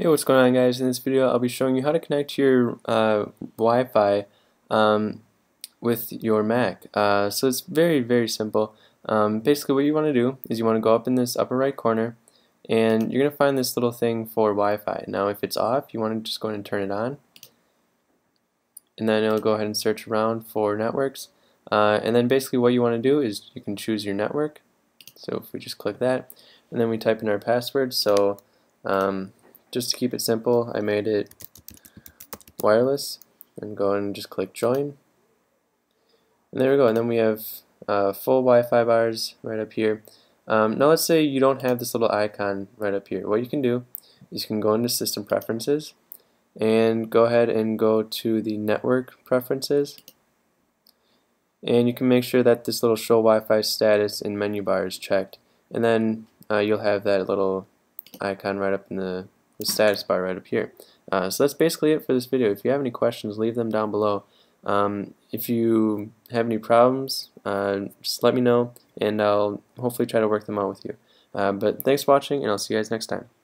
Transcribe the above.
Hey what's going on guys? In this video I'll be showing you how to connect your uh, Wi-Fi um, with your Mac. Uh, so it's very very simple. Um, basically what you want to do is you want to go up in this upper right corner and you're gonna find this little thing for Wi-Fi. Now if it's off you want to just go ahead and turn it on and then it'll go ahead and search around for networks. Uh, and then basically what you want to do is you can choose your network. So if we just click that and then we type in our password. So um, just to keep it simple, I made it wireless and go and just click join. And there we go. And then we have uh, full Wi-Fi bars right up here. Um, now let's say you don't have this little icon right up here. What you can do is you can go into system preferences and go ahead and go to the network preferences and you can make sure that this little show Wi-Fi status in menu bar is checked and then uh, you'll have that little icon right up in the the status bar right up here. Uh, so that's basically it for this video. If you have any questions, leave them down below. Um, if you have any problems, uh, just let me know, and I'll hopefully try to work them out with you. Uh, but thanks for watching, and I'll see you guys next time.